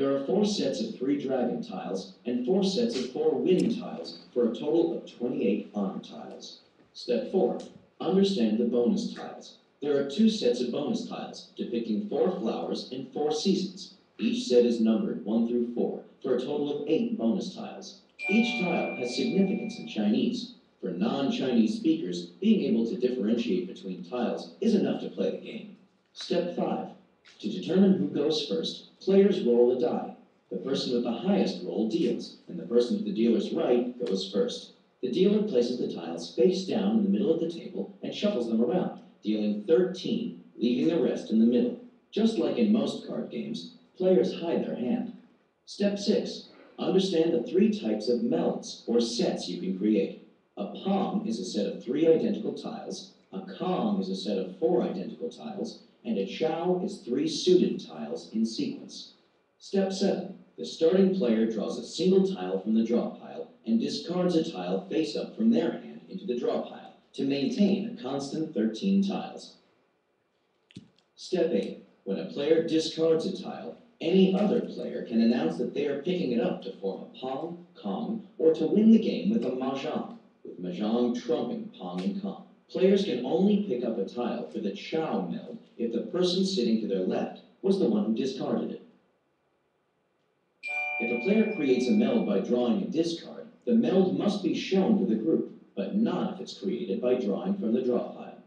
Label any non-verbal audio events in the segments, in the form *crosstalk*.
There are four sets of three dragon tiles and four sets of four wind tiles for a total of twenty-eight honor tiles. Step four, understand the bonus tiles. There are two sets of bonus tiles depicting four flowers and four seasons. Each set is numbered one through four for a total of eight bonus tiles. Each tile has significance in Chinese. For non-Chinese speakers, being able to differentiate between tiles is enough to play the game. Step five, to determine who goes first, players roll a die. The person with the highest roll deals, and the person to the dealer's right goes first. The dealer places the tiles face down in the middle of the table and shuffles them around, dealing thirteen, leaving the rest in the middle. Just like in most card games, players hide their hand. Step six, understand the three types of melds or sets you can create. A pong is a set of three identical tiles, a kong is a set of four identical tiles, and a chow is three suited tiles in sequence. Step seven, the starting player draws a single tile from the draw pile and discards a tile face up from their hand into the draw pile to maintain a constant thirteen tiles. Step eight, when a player discards a tile, any other player can announce that they are picking it up to form a pong, kong, or to win the game with a mahjong, with mahjong trumping pong and kong. Players can only pick up a tile for the chow meld if the person sitting to their left was the one who discarded it. If a player creates a meld by drawing a discard, the meld must be shown to the group, but not if it's created by drawing from the draw pile.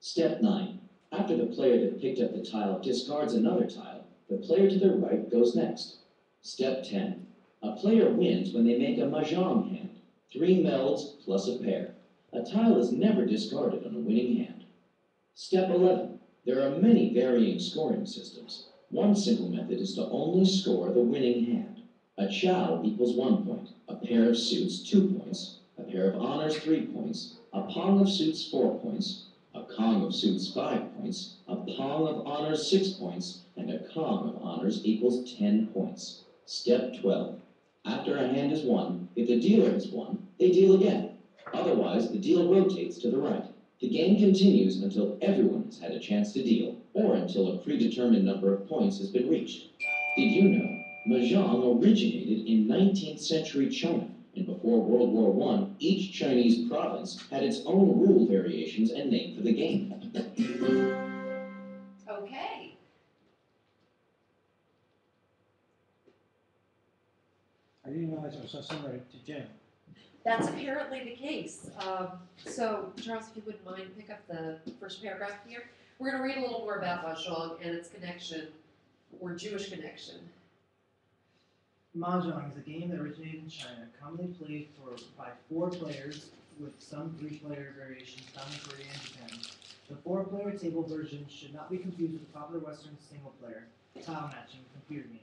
Step nine, after the player that picked up the tile discards another tile, the player to their right goes next. Step ten, a player wins when they make a mahjong hand, three melds plus a pair. A tile is never discarded on a winning hand. Step eleven, there are many varying scoring systems. One simple method is to only score the winning hand. A chow equals one point, a pair of suits two points, a pair of honors three points, a pong of suits four points, a kong of suits five points, a pong of honors six points, and a kong of honors equals ten points. Step twelve, after a hand is won, if the dealer has won, they deal again. Otherwise, the deal rotates to the right. The game continues until everyone has had a chance to deal, or until a predetermined number of points has been reached. Did you know Mahjong originated in 19th century China, and before World War I, each Chinese province had its own rule variations and name for the game. Okay. I didn't realize it was so similar to gin. That's apparently the case. Um, so, Charles, if you wouldn't mind, pick up the first paragraph here. We're going to read a little more about Mahjong and its connection, or Jewish connection. Mahjong is a game that originated in China, commonly played for by four players, with some three-player variations found in Korea and Japan. The four-player table version should not be confused with the popular Western single-player tile matching computer game,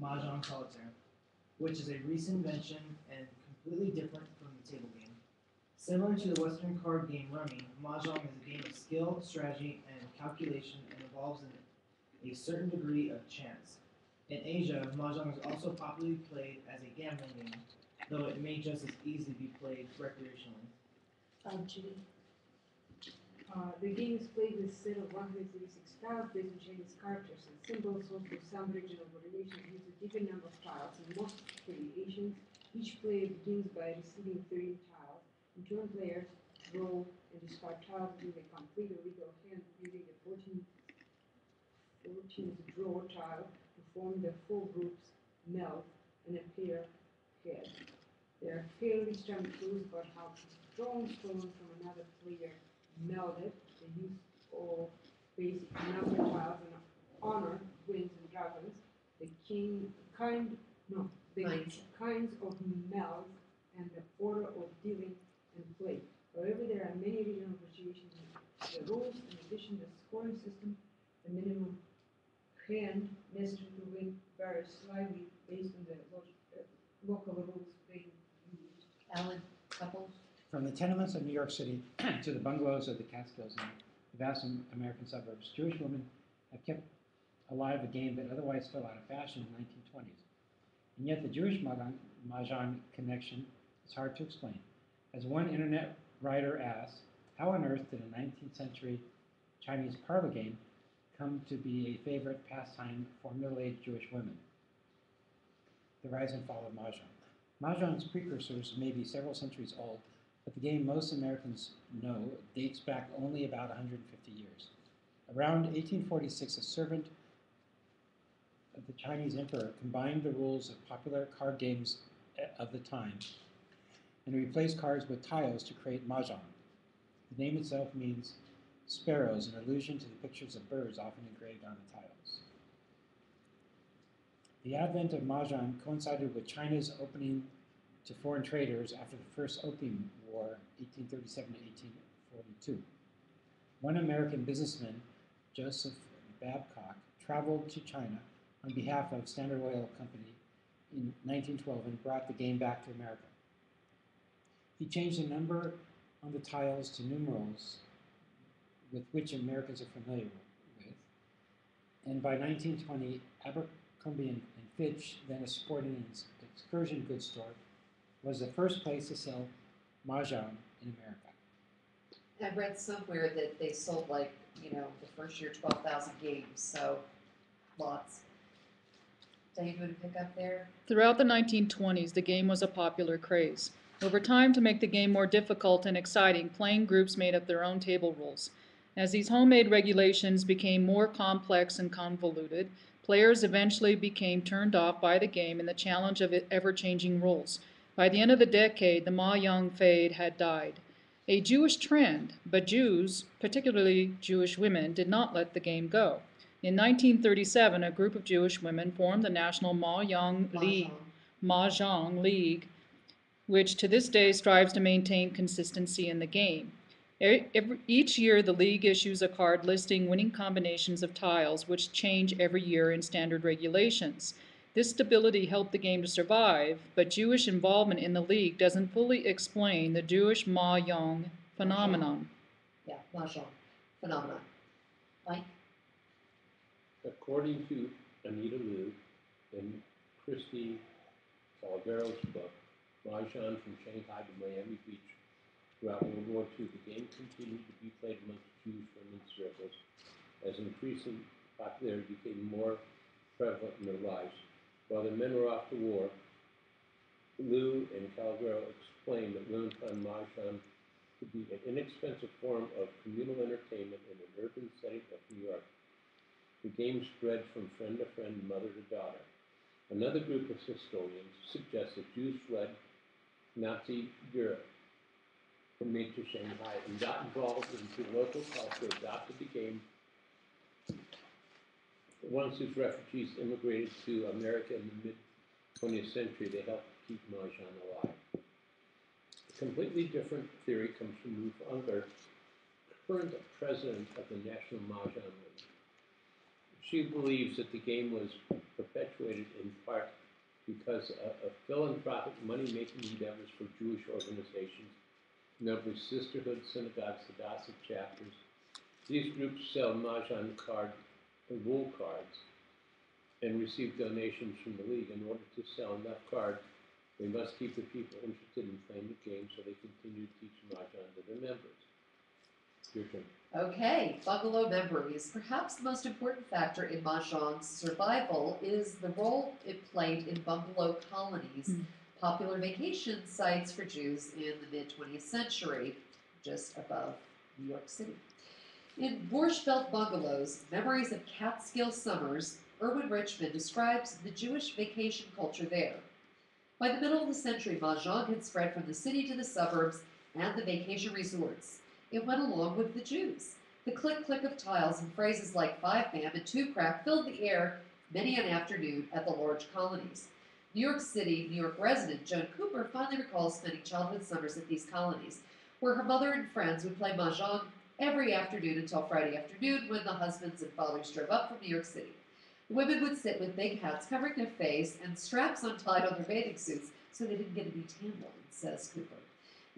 Mahjong Solitaire, which is a recent invention and completely different from the table game. Similar to the Western card game Rummy, Mahjong is a game of skill, strategy, and calculation and involves an, a certain degree of chance. In Asia, Mahjong is also popularly played as a gambling game, though it may just as easily be played recreationally. Judy. Uh, the game is played with a set of 136 tiles based on Chinese characters and symbols, also some regional variations use a different number of tiles. In most variations, each player begins by receiving 13 tiles. In turn, players roll and discard tiles until they complete a legal hand using the 14, 14th draw tile to form the four groups meld and a pair head. There are fairly standard rules about how a stone from another player melded, the use of basic number tiles and honor, winds and dragons, the king, kind, no, the Kinds. kinds of melds, and the order of dealing and play. However, there are many regional variations in the rules, in addition, the scoring system, the minimum hand necessary to win varies slightly based on the uh, local rules being used. Alan Couples. From the tenements of New York City *clears throat* to the bungalows of the Catskills and the vast American suburbs, Jewish women have kept alive a game that otherwise fell out of fashion in the 1920s. And yet the Jewish Mahjong, connection is hard to explain. As one internet writer asked, how on earth did a 19th century Chinese parlor game come to be a favorite pastime for middle-aged Jewish women. The rise and fall of Mahjong. Mahjong's precursors may be several centuries old, but the game most Americans know dates back only about 150 years. Around 1846, a servant of the Chinese emperor combined the rules of popular card games eh, of the time and replaced cards with tiles to create mahjong. The name itself means sparrows, an allusion to the pictures of birds often engraved on the tiles. The advent of mahjong coincided with China's opening to foreign traders after the First Opium War, 1837 to 1842. One American businessman, Joseph Babcock, traveled to China on behalf of Standard Oil Company in 1912 and brought the game back to America. He changed the number on the tiles to numerals with which Americans are familiar with. And by 1920, Abercrombie and, Fitch, then a sporting excursion goods store, was the first place to sell mahjong in America. I read somewhere that they sold like, you know, the first year twelve thousand games, so lots. Dave, to pick up there? Throughout the 1920s, the game was a popular craze. Over time, to make the game more difficult and exciting, playing groups made up their own table rules. As these homemade regulations became more complex and convoluted, players eventually became turned off by the game and the challenge of ever changing rules. By the end of the decade, the Mahjong fad had died. A Jewish trend, but Jews, particularly Jewish women, did not let the game go. In 1937, a group of Jewish women formed the National Mahjong League, Mahjong. League, which to this day strives to maintain consistency in the game. Every- each year, the league issues a card listing winning combinations of tiles, which change every year in standard regulations. This stability helped the game to survive, but Jewish involvement in the league doesn't fully explain the Jewish Mahjong phenomenon. Yeah, Mahjong phenomenon. Mike? According to Anita Liu in Christy Salguero's book, Mahjong from Shanghai to Miami Beach, throughout World War II, the game continued to be played amongst Jewish women's circles as increasing popularity became more prevalent in their lives. While the men were off to war, Liu and Calgaro explained that women found Mahjong to be an inexpensive form of communal entertainment in an urban setting of New York. The game spread from friend to friend, mother to daughter. Another group of historians suggest that Jews fled Nazi Europe made to Shanghai and got involved into local culture, adopted the game. Once these refugees immigrated to America in the mid 20th century, they helped keep Mahjong alive. A completely different theory comes from Ruth Unger, current president of the National Mahjong. She believes that the game was perpetuated in part because of, of philanthropic money-making endeavors for Jewish organizations, notably sisterhood, synagogues, Hadassah chapters. These groups sell Mahjong card, wool cards, and receive donations from the league. In order to sell enough cards, they must keep the people interested in playing the game, so they continue to teach Mahjong to their members. Your turn. Okay, bungalow memories. Perhaps the most important factor in Mahjong's survival is the role it played in bungalow colonies, Hmm. popular vacation sites for Jews in the mid 20th century, just above New York City. In Borscht Belt bungalows, Memories of Catskill Summers, Irwin Richman describes the Jewish vacation culture there. By the middle of the century, Mahjong had spread from the city to the suburbs and the vacation resorts. It went along with the Jews. The click click of tiles and phrases like five bam and two crack filled the air many an afternoon at the large colonies. New York City, New York resident Joan Cooper finally recalls spending childhood summers at these colonies, where her mother and friends would play mahjong every afternoon until Friday afternoon when the husbands and fathers drove up from New York City. The women would sit with big hats covering their face and straps untied on their bathing suits so they didn't get any tan lines, says Cooper.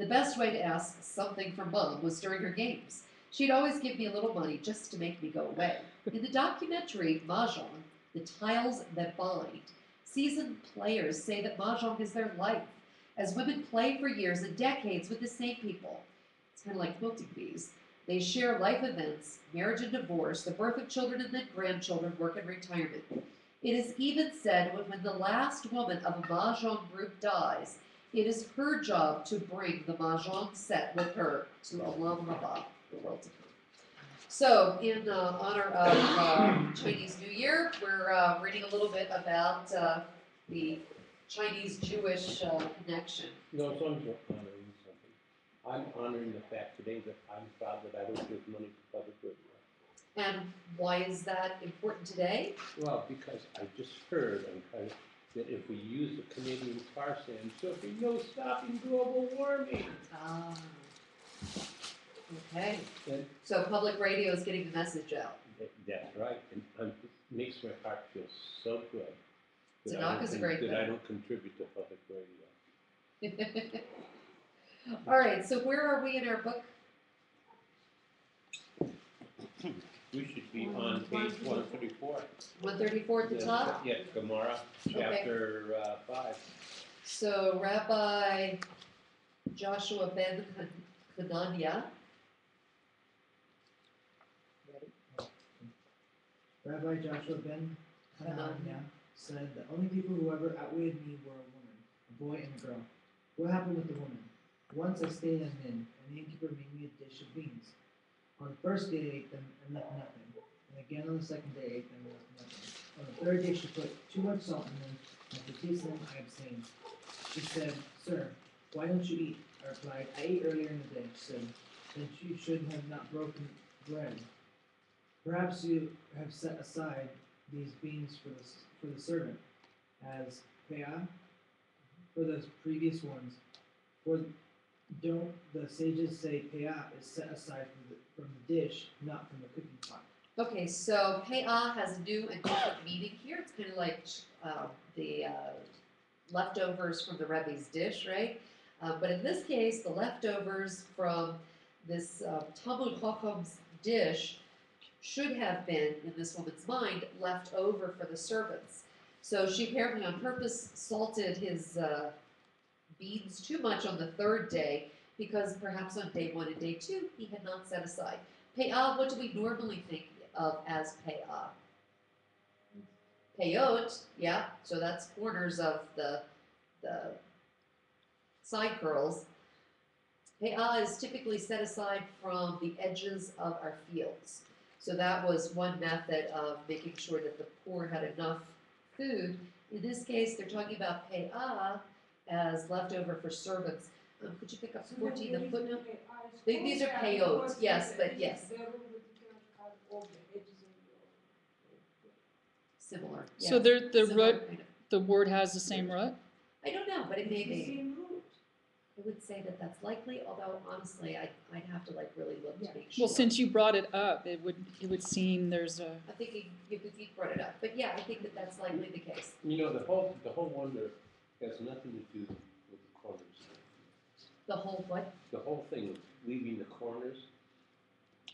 The best way to ask something from mom was during her games. She'd always give me a little money just to make me go away. In the documentary Mahjong, The Tiles That Bind, seasoned players say that Mahjong is their life, as women play for years and decades with the same people. It's kind of like quilting bees. They share life events, marriage and divorce, the birth of children and then grandchildren, work and retirement. It is even said when, when the last woman of a mahjong group dies, it is her job to bring the mahjong set with her to Olam Haba, the world to come. So, in uh, honor of uh, Chinese New Year, we're uh, reading a little bit about uh, the Chinese Jewish uh, connection. No, as honoring something. I'm honoring the fact today that I'm proud that I don't give money to public radio. And why is that important today? Well, because I just heard on kind of, that if we use the Canadian tar sand, so there'll be no stopping global warming. Ah. Okay, And so public radio is getting the message out. that- that's right, and um, it makes my heart feel so good. that I don't a con- great That I thing. don't contribute to public radio. *laughs* All right, so where are we in our book? We should be on page one thirty-four. One thirty-four at the top? Yes, Gemara, chapter, uh, five. So Rabbi Joshua ben Hanania. Rabbi Joshua ben Hanania said, The only people who ever outweighed me were a woman, a boy, and a girl. What happened with the woman? Once I stayed at an inn, and the innkeeper made me a dish of beans. On the first day ate them and left nothing, and again on the second day ate them and left nothing. On the third day she put too much salt in them, and after tasting them I abstained. She said, Sir, why don't you eat? I replied, I ate earlier in the day. She said, Then you should have not broken bread. Perhaps you have set aside these beans for the, for the servant as payah for those previous ones. For don't the sages say payah is set aside the, from the dish, not from the cooking pot? Okay, so payah has a new and different meaning here. It's kind of like uh, the uh, leftovers from the Rebbe's dish, right? Uh, but in this case, the leftovers from this uh, Talmud dish should have been, in this woman's mind, left over for the servants. So she apparently on purpose salted his uh, beans too much on the third day because perhaps on day one and day two he had not set aside. Payah, what do we normally think of as payah? Payot, yeah, so that's corners of the, the side curls. Payah is typically set aside from the edges of our fields. So that was one method of making sure that the poor had enough food. In this case, they're talking about payah as leftover for servants. Um, could you pick up fourteen, the footnote? They- these are payotes, yes, but yes. Similar, So yes. there, the Similar root, kind of- the word has the same root? I don't know, but it may be. I would say that that's likely, although honestly, I, I'd have to like really look to Yeah. make sure. Well, since you brought it up, it would, it would seem there's a, I think thinking, you could, you brought it up, but yeah, I think that that's likely the case. You know, the whole, the whole wonder has nothing to do with the corners. The whole what? The whole thing leaving the corners,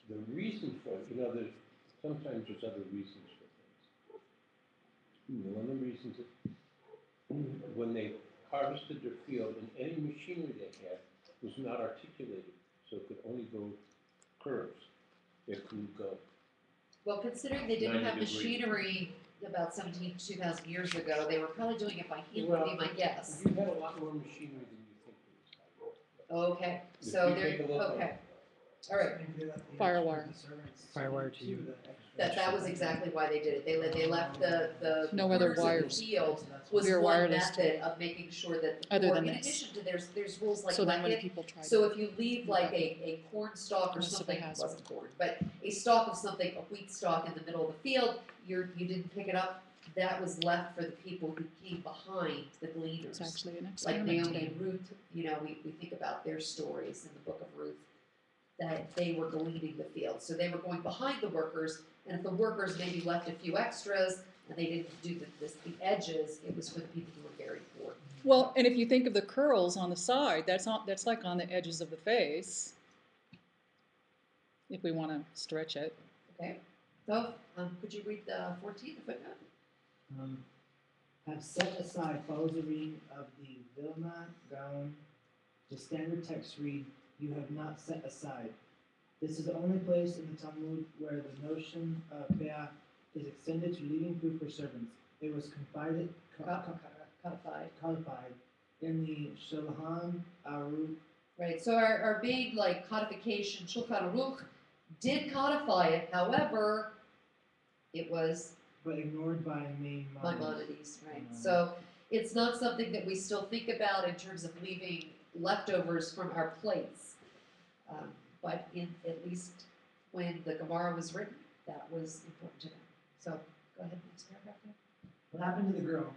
the reason for it, you know, there's, sometimes there's other reasons for things. You know, One of the reasons is when they harvested their field and any machinery they had was not articulated, so it could only go curves. It couldn't go Well, considering they didn't 90 have degrees. machinery about 17, 2,000 years ago, they were probably doing it by hand, would be Well, my guess. You had a lot more machinery than you think there was. Okay, If so you there, take a look okay, uh, all right. Maybe they left the Firewire. extra for the servants Firewire to you. That, that was exactly why they did it. They, le- they left the, the No other corners of the wires. field So that's was We are one wireless too. method of making sure that the Other poor, than in this. addition to there's, there's rules like so then when people try So if you leave like a, a corn stalk or This is something, it hazard. wasn't corn, but a stalk of something, a wheat stalk in the middle of the field, you're, you didn't pick it up, that was left for the people who came behind the gleaners. it's actually an Like Naomi and Ruth, you know, we, we think about their stories in the book of Ruth, that they were gleaning the field, so they were going behind the workers, and if the workers maybe left a few extras, and they didn't do the, this, the edges, it was for the people who were very poor. Well, and if you think of the curls on the side, that's not, that's like on the edges of the face. If we wanna stretch it. Okay, so, um, could you read the fourteen, the footnote? Um, have set aside follows the reading of the Vilna Gaon. The standard text read, "You have not set aside." This is the only place in the Talmud where the notion of pe'ah is extended to leaving food for servants. It was confided, co- Co- co- Codified. codified in the Shulchan Aruch Right, so our, our big like codification, Shulchan Aruch, did codify it, however, it was but ignored by main Maimonides, right? Mhm. So it's not something that we still think about in terms of leaving leftovers from our plates. Um, but in, at least when the Gemara was written, that was important to them. So, go ahead, next paragraph. there. What happened to the girl?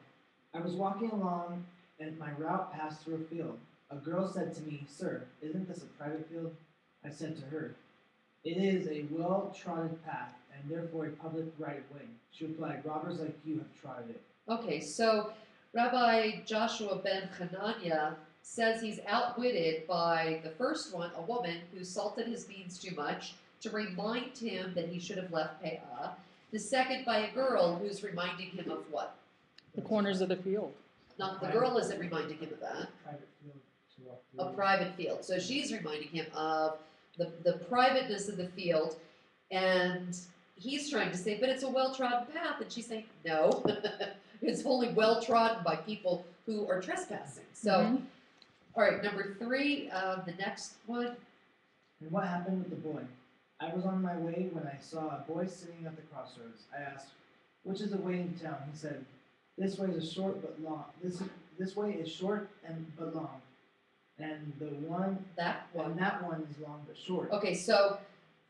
I was walking along and my route passed through a field. A girl said to me, Sir, isn't this a private field? I said to her, It is a well trodden path and therefore a public right of way. She replied, Robbers like you have tried it. Okay, so Rabbi Joshua ben Hanania says he's outwitted by the first one, a woman who salted his beans too much to remind him that he should have left Peah. The second by a girl who's reminding him of what? The corners of the field. Not the girl isn't reminding him of that. Private field A private field. So she's reminding him of the, the privateness of the field, and he's trying to say, but it's a well trodden path, and she's saying, no, *laughs* it's only well trodden by people who are trespassing. So, Mhm. all right, number three, uh, the next one. And what happened with the boy? I was on my way when I saw a boy sitting at the crossroads. I asked, "Which is the way in town?" He said, "This way is short but long. This this way is short and but long, and the one That one. and that one is long but short." Okay, so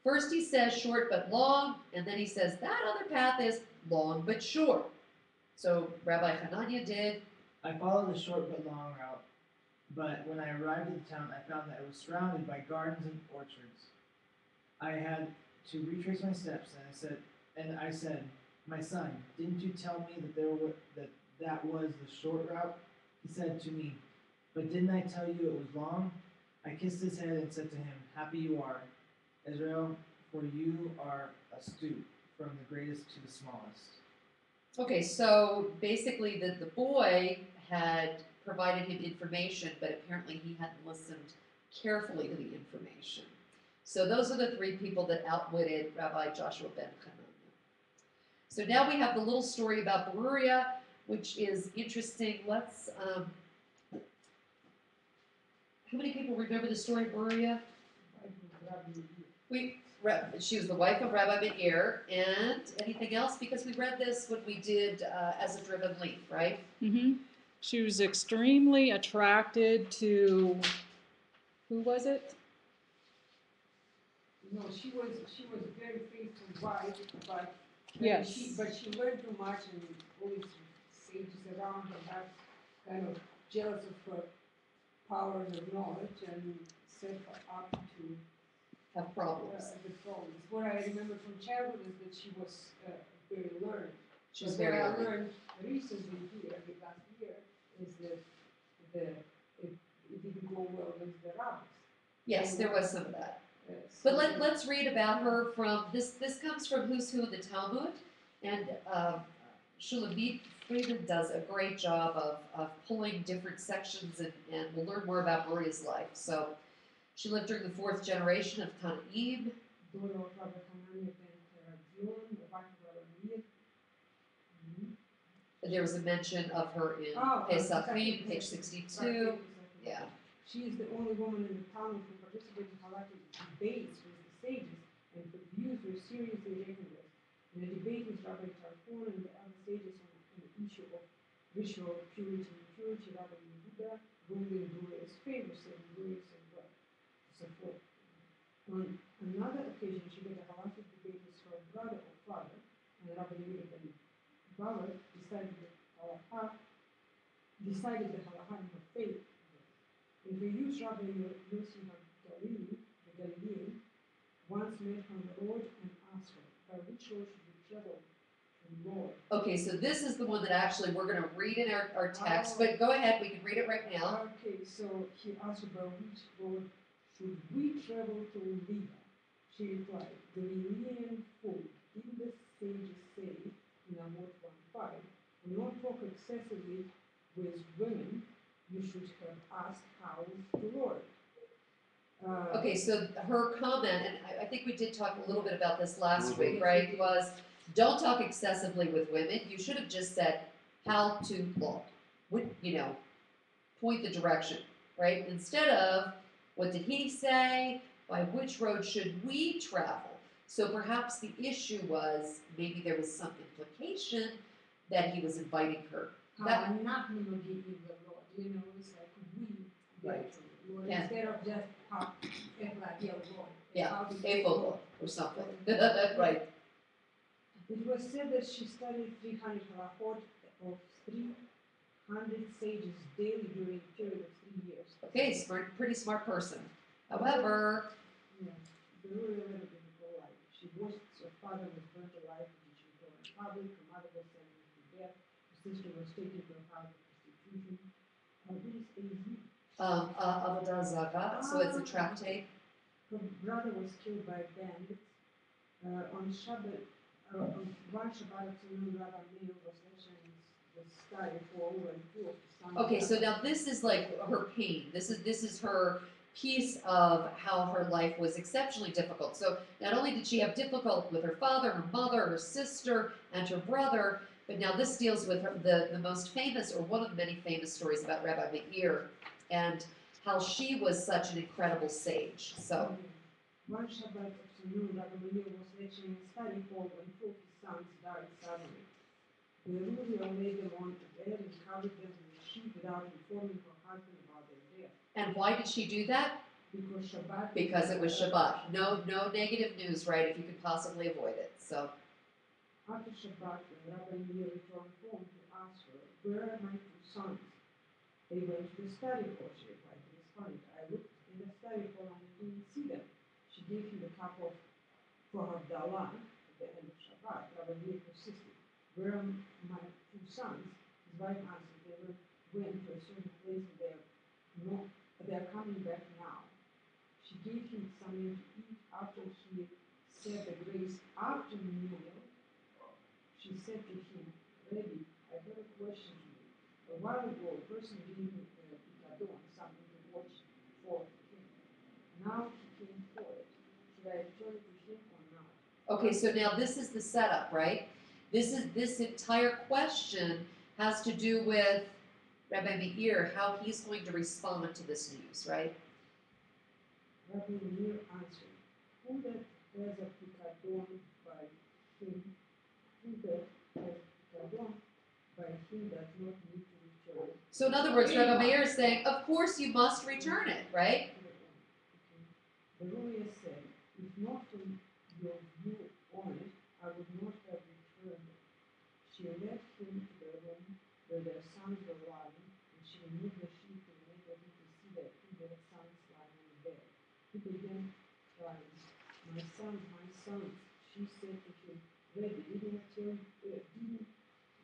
first he says short but long, and then he says that other path is long but short. So Rabbi Hanania did. I followed the short but long route, but when I arrived at the town, I found that it was surrounded by gardens and orchards. I had to retrace my steps, and I said, and I said, "My son, didn't you tell me that there were that that was the short route?" He said to me, "But didn't I tell you it was long?" I kissed his head and said to him, "Happy you are, Israel, for you are astute, from the greatest to the smallest." Okay, so basically the, the boy had provided him information, but apparently he hadn't listened carefully to the information. So those are the three people that outwitted Rabbi Joshua ben Hanania. So now we have the little story about Beruria, which is interesting. Let's, um, how many people remember the story of Beruria? We, Ra- she was the wife of Rabbi Meir, and anything else? Because we read this when we did uh, As a Driven Leaf, right? Mm-hmm. She was extremely attracted to, who was it? No, she was, she was a very faithful wife, but. but Yes. She, but she learned too much and always sages around her have kind of jealous of her powers of knowledge and set her up to Have uh, problems. the problems. What I remember from childhood is that she was uh, very learned. She's But very what I learned. learned recently here, the last year, is that the, it, it didn't go well with the rabbis. Yes, there was some of that. Uh, But let, let's read about her from, this, this comes from Who's Who in the Talmud, and um, Shulamit Friedman does a great job of, of pulling different sections, and, and we'll learn more about Maria's life. So, she lived during the fourth generation of Tanaim. Daughter of Rabbi Hanania ben Zion, the wife of Rabbi Meir. There was a mention of her in Oh, Pesachim, page sixty-two. Yeah, She is the only woman in the Talmud who participated in halakhic debates with the sages and her views were seriously with. In a debate with Rabbi Tarfon and the other sages on, the issue of ritual purity and impurity, Rabbi Yehuda ruled in Duria's favor, saying Duria's and well, so forth. On another occasion, she had a halakhic debate with her brother or father, and Rabbi Yehuda ben Brother decided the halakha, decided the halakha in her favor. In the use Rabbi Yossi Galili, the Galilean, once met her on the road and asked her, by which road should we travel okay, so this is the one that actually we're gonna read in our, our text, but go ahead, we can read it right now. Okay, so he asked her by which road should we travel to Lydda? She replied, Galilean food, didn't the sages say in Avot 1.5, when not talk excessively with women, you should have asked how is the Lord. Uh, Okay, so her comment, and I, I think we did talk a little bit about this last Mhm. week, right, was don't talk excessively with women. You should have just said how to look, What- you know, point the direction, right? Instead of what did he say? By which road should we travel? So perhaps the issue was maybe there was some implication that he was inviting her. That, I'm not going to give you the Lord. You know, it's like we right. Lord, yeah. instead of just uh, like, yeah, Lord. Yeah, a Lord or something. *laughs* right. It was said that she studied 300 rapport or three hundred sages daily during a period of three years. Okay, smart, pretty smart person. However, Yeah, they were a difficult life. She watched her father was burnt alive in Chicago in public, her mother was sentenced to death, her sister was taken to a house of prostitution. Uh, what is AZ? um, uh, so it's a tractate. Her brother was killed by bandits. Uh, on Shabbat, uh, on one Shabbat afternoon, Rabbi Meir was the sky for over and two of the sun. Okay, so now this is like her pain. This is this is her piece of how her life was exceptionally difficult. So not only did she have difficult with her father, her mother, her sister, and her brother, but now this deals with her, the the most famous or one of the many famous stories about Rabbi Meir and how she was such an incredible sage. So One Shabbat afternoon, Rabbi Meir was hall when two of his sons died suddenly. The laid them on a bed and them a sheet without informing her husband about their death. and why did she do that? Because Shabbat. Because it was Shabbat. No no negative news, right? If you could possibly avoid it. So After Shabbat, when Rabbi Meir returned home, to ask her, Where are my two sons? They went to the study hall, she replied. Is funny. I looked in the study hall and I didn't see them. She gave him the cup of for Havdalah at the end of Shabbat. Rabbi Meir persisted. Where are my two sons? His wife answered, They were, went to a certain place and they are not, they are coming back now. She gave him something to eat after he said the grace after the meal. She said to him, Rabbi, I have a question to you. A while ago, a person gave me a picadon, something to watch for him. Now he came for it. Should I return it to him or not? Okay, so now this is the setup, right? This is, this entire question has to do with Rabbi Meir, how he's going to respond to this news, right? Rabbi Meir answered, Who that has a picadon by him, who that has picadon by him does not need to return. So in other words, Rabbi Meir is saying, of course you must return it, right? The lawyer said, if not for your view on it, I would not have returned it. She led him to the room where their sons were lying, and she removed the sheet and enabled him to see their two sons lying the bed. He began crying, My sons, my sons. She said to him, Rebbe, didn't I tell, uh, didn't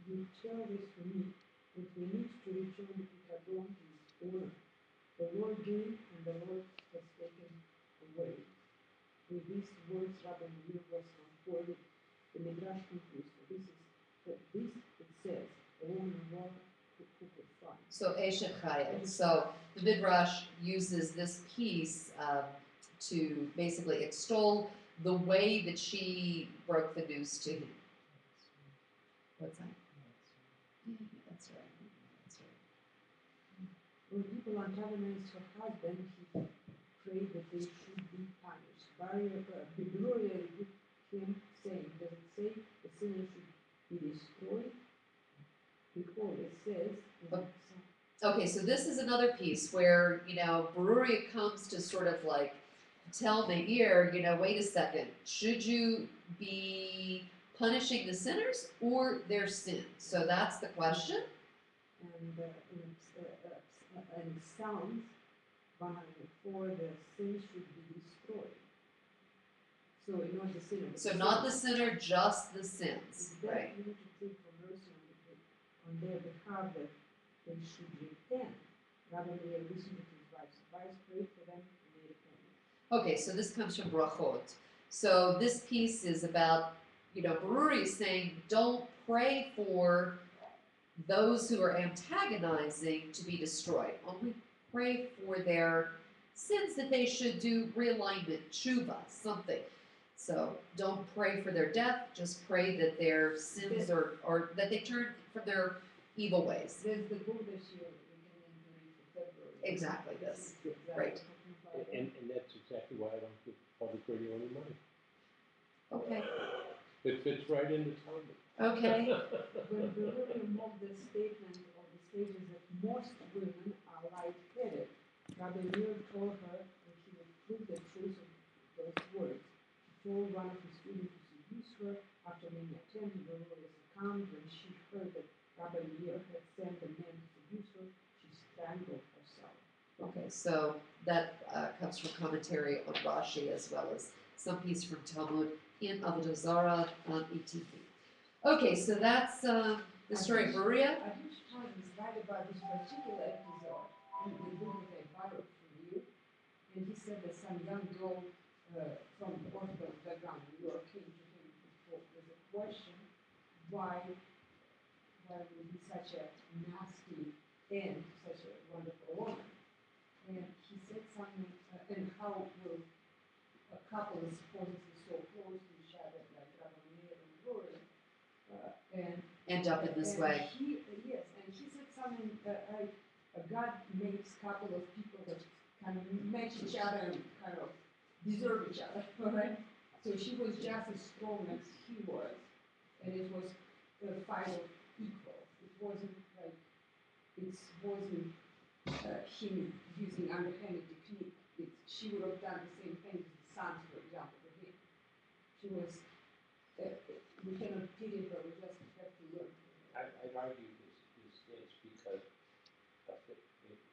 you tell this to me, that we need to return the picadon to his owner? The Lord gave, and the Lord has taken away. With these words, Rabbi Meir was unfolded. The Midrash concludes, this is, that this it says, a woman of war who, who could. So Eshet Chayil. So the Midrash uses this piece um, to basically extol the way that she broke the news to him. What's that? Yeah, that's right. That's right. When people antagonize her husband, he prayed that they should be punished. Beruria, uh, him, saying, Does it say the sinner should be destroyed? Behold, it says, Okay, so this is another piece where, you know, Beruria comes to sort of like tell Meir, you know, wait a second, should you be punishing the sinners or their sin? So that's the question. and uh, in, uh, uh, Psalms 104, the sin should. So not the sinner. So not the sinner. just the sins, that right? we need to for mercy on, the, on their behalf that they should repent, rather than listen to advice, for them, and they repent. Okay, so this comes from Brachot. So this piece is about, you know, Beruria is saying, don't pray for those who are antagonizing to be destroyed. Only pray for their sins that they should do realignment, tshuva, something. So don't pray for their death, just pray that their sins are, or that they turn from their evil ways. There's the book this year, we can enter it February. Exactly this, exactly right. what I'm talking about. And, and that's exactly why I don't give public radio any money. Okay, It fits right into *laughs* the Talmud. okay, When Beruria removed the statement of the stages that most women are light-headed, Rabbi Meir told her that he would prove the truth of those words. Told one of his students to seduce her. After many attempts, Beruria succumbed when she heard that Rabbi Meir had sent a man to seduce her. She strangled herself. okay, so that, uh, comes from commentary on Rashi as well as some piece from Talmud in Avodah Zarah on ETV. Okay, so that's, um, the story of Beruria. Adush Times write about this particular episode in the book that I borrowed from you. And he said that some young girl uh, from the Orthodox background in New York came to him with a question why, why would be such a nasty end to such a wonderful woman? And he said something, uh, and how will a couple is supposedly so close to each other, like Meir and Gloria, uh, and End up in this way. He, yes, and he said something that like uh, God makes couple of people that can match each other and kind of deserve each other, *laughs* right? So she was just as strong as he was, and it was a fight of equals. It wasn't like it wasn't uh, him using underhanded technique. It, she would have done the same thing to the sons, for example, to him. She was. Uh, we cannot pity her. We just have to learn. I, I'd argue this, this stance because a, fa-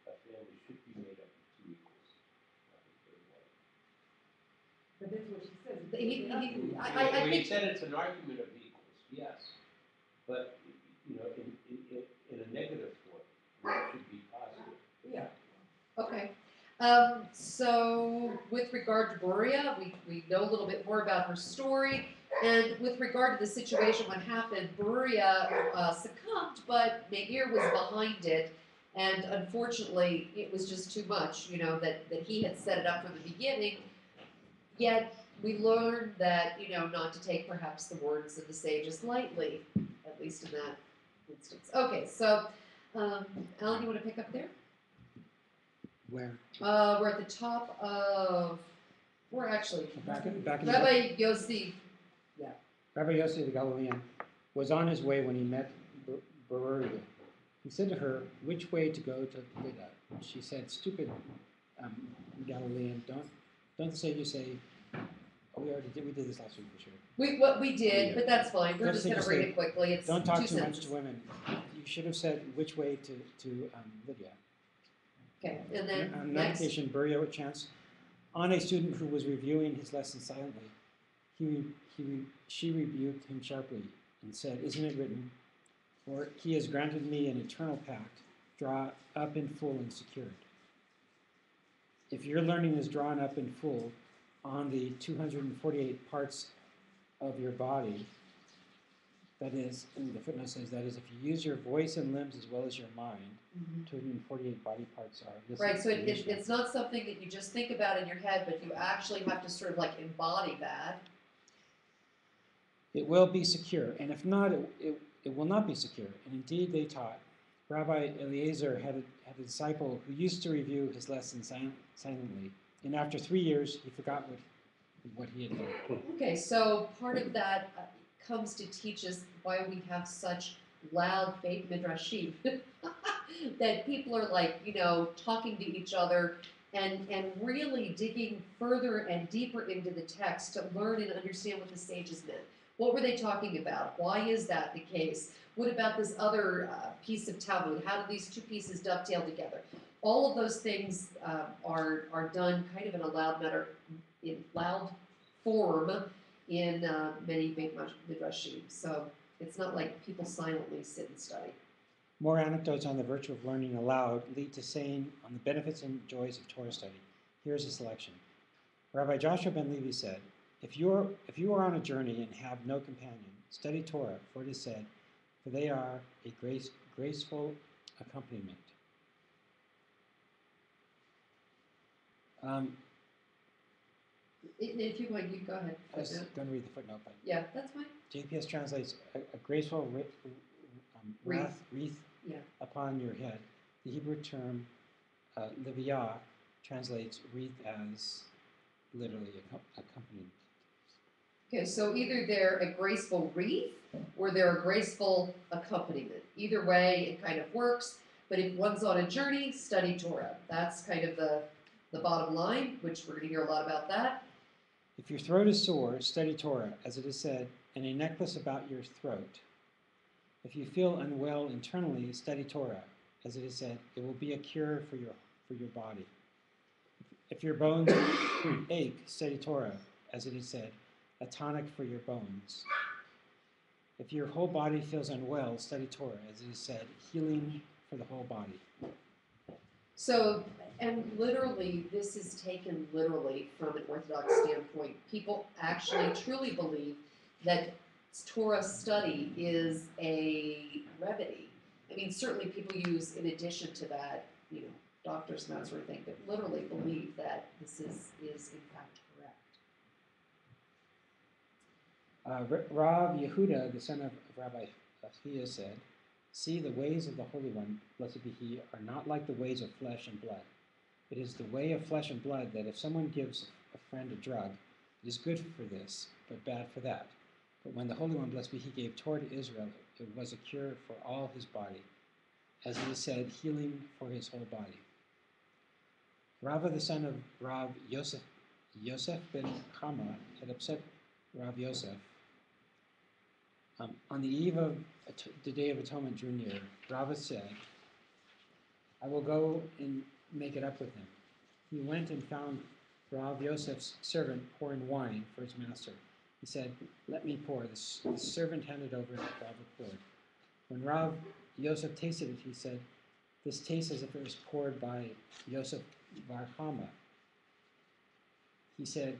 a family should be made up of two equals, not a third one. But that's what she says. But he- he- I- I- think- said it's an argument of equals, yes, but, you know, in, in, in- a negative form, it should be positive. Yeah. Okay. Um, so with regard to Beruria, we, we know a little bit more about her story. And with regard to the situation, what happened, Beruria uh, succumbed, but Meir was behind it. And unfortunately, it was just too much, you know, that, that he had set it up from the beginning. Yet we learned that, you know, not to take perhaps the words of the sages lightly, at least in that instance. Okay, so, um, Alan, you want to pick up there? Where? Uh, we're at the top of, we're actually, Back in, back in the Rabbi Yossi, Rabbi Yossi the Galilean was on his way when he met Ber- He said to her, "Which way to go to Lydda?" She said, "Stupid um, Galilean, don't don't say you say." Oh, we already did. We did this last week for sure. we, what we did, but that's fine, we're That's just gonna read it quickly, it's two Don't talk too sentences. much to women. You should have said which way to to um, Lydda. Okay, and then On next, application, Beruria chance on a student who was reviewing his lesson silently. He, re, he re, she rebuked him sharply and said, "Isn't it written, for he has granted me an eternal pact, draw up in full and secured." If your learning is drawn up in full on the 248 parts of your body, that is, and the footnote says that is, if you use your voice and limbs as well as your mind, Mhm. 248 body parts are right, so it, it, it's not something that you just think about in your head, but you actually have to sort of like embody that. It will be secure, and if not, it, it, it will not be secure. And indeed, they taught. Rabbi Eliezer had a, had a disciple who used to review his lessons silent, silently, and after three years, he forgot what, what he had learned. Okay, so part of that uh, comes to teach us why we have such loud fake midrashim. *laughs* that people are like, you know, talking to each other and, and really digging further and deeper into the text to learn and understand what the sages meant. What were they talking about? Why is that the case? What about this other uh, piece of Talmud? How do these two pieces dovetail together? All of those things uh, are, are done kind of in a loud matter, in loud form in uh, many big midrashim. So it's not like people silently sit and study. More anecdotes on the virtue of learning aloud lead to saying on the benefits and joys of Torah study. Here's a selection. Rabbi Joshua ben Levi said, if, you're, if you are on a journey and have no companion, study Torah, for it is said, for they are a grace, graceful accompaniment. Um, If you want, you go ahead. I was Footnote. going to read the footnote, but Yeah, that's fine. JPS translates a, a graceful ri- um, Wreath. wreath, wreath Yeah. upon your head. The Hebrew term uh, liviyah translates wreath as literally accom- accompanied. Okay, so either they're a graceful wreath or they're a graceful accompaniment. Either way, it kind of works. But if one's on a journey, study Torah. That's kind of the, the bottom line, which we're going to hear a lot about that. If your throat is sore, study Torah, as it is said, and a necklace about your throat. If you feel unwell internally, study Torah, as it is said, it will be a cure for your for your body. If your bones *coughs* ache, study Torah, as it is said, a tonic for your bones. If your whole body feels unwell, study Torah, as it is said, healing for the whole body. So, and literally, this is taken literally from an Orthodox standpoint. People actually truly believe that Torah study is a remedy. I mean, certainly people use, in addition to that, you know, doctors and that sort of thing, but literally believe that this is, is in fact correct. Uh, Rav Yehuda, the son of Rabbi Achia, said, See, the ways of the Holy One, blessed be He, are not like the ways of flesh and blood. It is the way of flesh and blood that if someone gives a friend a drug, it is good for this, but bad for that. But when the Holy One, blessed be He, gave toward Israel, it was a cure for all his body, as it is said, healing for his whole body. Rava, the son of Rav Yosef, Yosef ben Chama, had upset Rav Yosef. Um, on the eve of the Day of Atonement drew near, Rava said, I will go and make it up with him. He went and found Rav Yosef's servant pouring wine for his master. He said, Let me pour. The, the servant handed over, Rav poured. When Rav Yosef tasted it, he said, This tastes as if it was poured by Yosef Bar Hama. He said,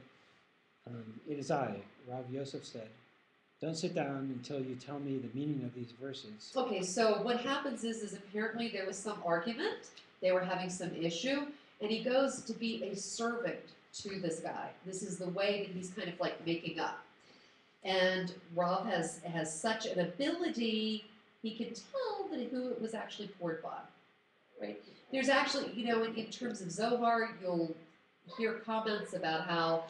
um, It is I. Rav Yosef said, Don't sit down until you tell me the meaning of these verses. Okay, so what happens is, is apparently there was some argument, they were having some issue, and he goes to be a servant to this guy. This is the way that he's kind of like making up. And Rav has has such an ability, he can tell that who it was actually poured by. Right? There's actually, you know, in, in terms of Zohar, you'll hear comments about how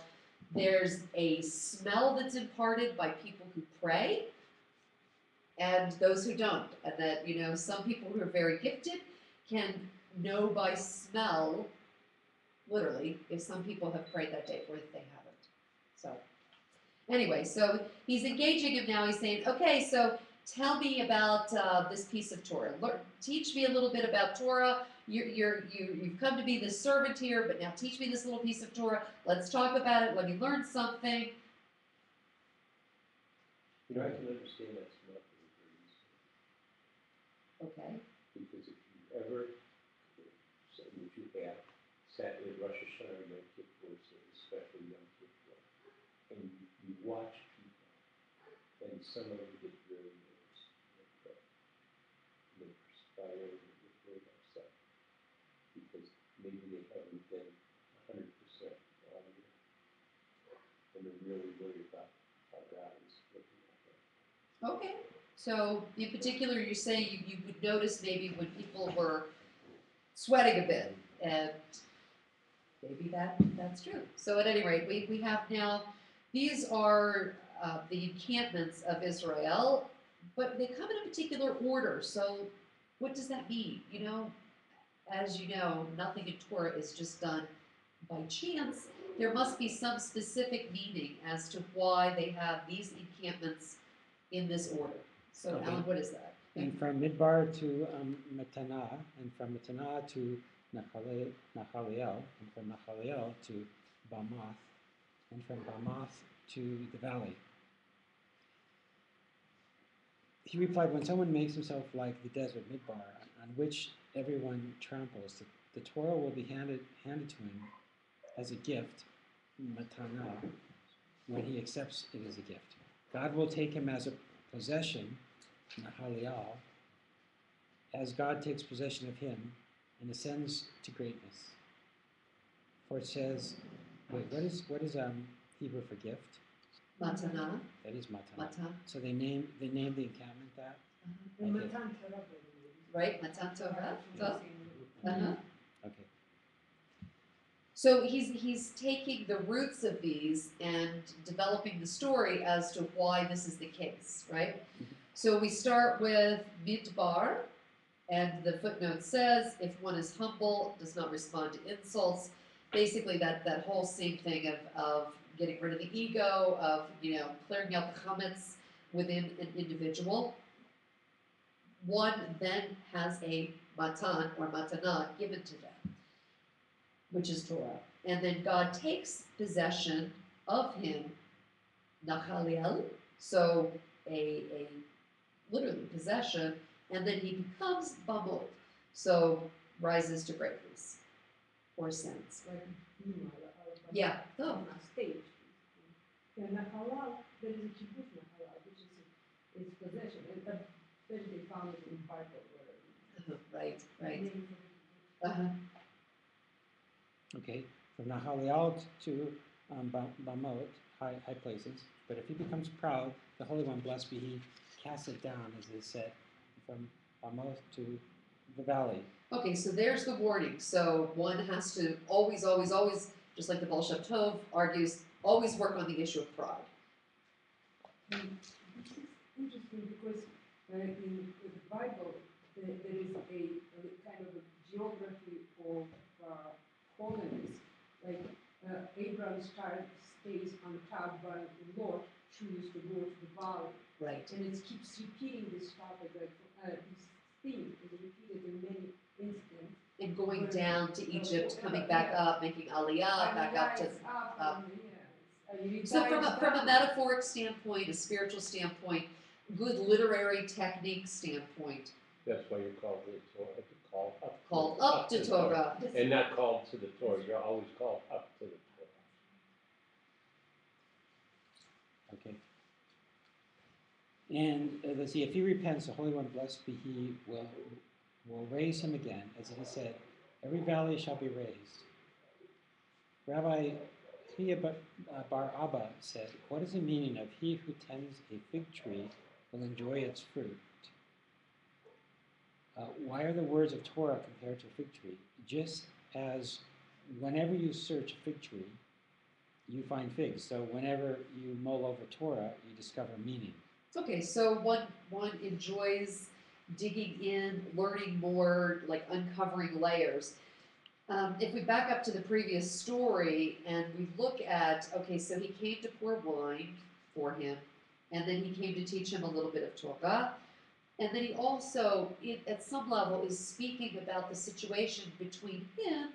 there's a smell that's imparted by people who pray and those who don't. And that, you know, some people who are very gifted can know by smell, literally, if some people have prayed that day or if they haven't. So, anyway, so he's engaging him now. He's saying, okay, so tell me about uh, this piece of Torah. Teach me a little bit about Torah. You're, you're, you, you've come to be the servant here, but now teach me this little piece of Torah. Let's talk about it. Let me learn something. You know, I can understand that smell from the Okay. because if you ever, that you have sat in Rosh Hashanah Yom Kippur, especially Yom Kippur, and you, watch people, and some of them get very nervous, they perspire, and they get very upset, because maybe they haven't been a hundred percent all year. And they're really worried about how God is looking at them. Okay. So in particular, you're saying you, you would notice maybe when people were sweating a bit, and maybe that that's true. So at any rate, we, we have now these are uh, the encampments of Israel, but they come in a particular order. So what does that mean? You know, as you know, nothing in Torah is just done by chance. There must be some specific meaning as to why they have these encampments in this order. So, Okay. Alan, what is that? And from Midbar to um, Matana, and from Matana to Nachale- Nachaliel, and from Nachaliel to Bamath, and from Bamath to the valley. He replied, When someone makes himself like the desert Midbar, on which everyone tramples, the, the Torah will be handed, handed to him as a gift, matana, when he accepts it as a gift. God will take him as a possession, as God takes possession of him and ascends to greatness. For it says, wait, what is, what is, um, Hebrew for gift? Matana, That is matana. matan, So they named, they named the encampment that? And Okay. Matan Torah, by the way. right? Matan Torah. So, uh-huh. So he's he's taking the roots of these and developing the story as to why this is the case, right? Mm-hmm. So we start with Midbar, and the footnote says if one is humble, does not respond to insults, basically that that whole same thing of of getting rid of the ego, of you know clearing out the chametz within an individual. One then has a matan or matana given to them which is Torah. And then God takes possession of him, Nachaliel, so a, a literally possession, and then he becomes Bamot, so rises to greatness or sins. Like, Nima, or- or- Yeah, no, stage. Yeah, Nahalal, there is a kibbutz Nahalal, which is, is possession, and that, especially found in the Bible, right, right. Uh-huh. Okay, from Nahaliel to um, Bamot, high, high places. But if he becomes proud, the Holy One, blessed be he, casts it down, as it said, from Bamot to the valley. Okay, so there's the warning. So one has to always, always, always, just like the Baal Shem Tov argues, always work on the issue of pride. And This is interesting because uh, in the Bible, there, there is a, a kind of a geography of holiness. Like uh, Abraham's child stays on top, but Lot chooses to go to the valley. Right. And it keeps repeating this topic, like uh, this theme is repeated in many incidents. And going down to Egypt, coming back up, making aliyah, back up to up, up. yes, So from a, from a metaphoric standpoint, a spiritual standpoint, good literary technique standpoint, That's why you're called to the call up. to- called up to the Torah. And not called to the Torah, you're always called up to the Torah. Okay. And uh, let's see, if he repents, the Holy One, blessed be he, will, will raise him again, as it is said, every valley shall be raised. Rabbi Chia Bar uh, Bar Abba said, What is the meaning of he who tends a fig tree will enjoy its fruit? Uh, why are the words of Torah compared to a fig tree? Just as whenever you search fig tree, you find figs. So whenever you mull over Torah, you discover meaning. Okay, so one one enjoys digging in, learning more, like uncovering layers. Um, if we back up to the previous story and we look at, okay, so he came to pour wine for him, and then he came to teach him a little bit of Torah, and then he also, it, at some level, is speaking about the situation between him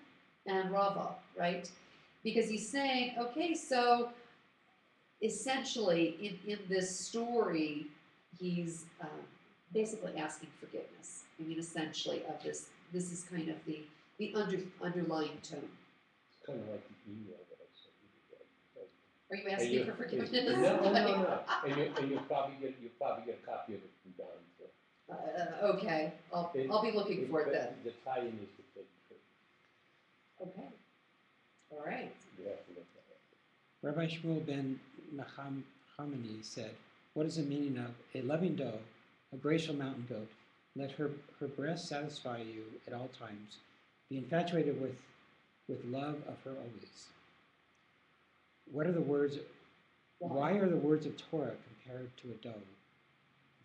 and Rava, right? Because he's saying, okay, so essentially in, in this story, he's um, basically asking forgiveness. I mean, essentially, of this, this is kind of the, the under, underlying tone. It's kind of like the email that I sent you. Are you asking you- for forgiveness? *laughs* No, no, no, no, and you, and you'll probably get, you'll probably get a copy of it from Don. Uh, okay, I'll, It- I'll be looking for it then. The tie-in is the fig tree, Okay. All right. you have to look at it. Rabbi Shmuel ben Nacham Hamani said, What is the meaning of a loving doe, a graceful mountain goat? Let her, her breast satisfy you at all times. Be infatuated with, with love of her always. What are the words? Why are the words of Torah compared to a doe?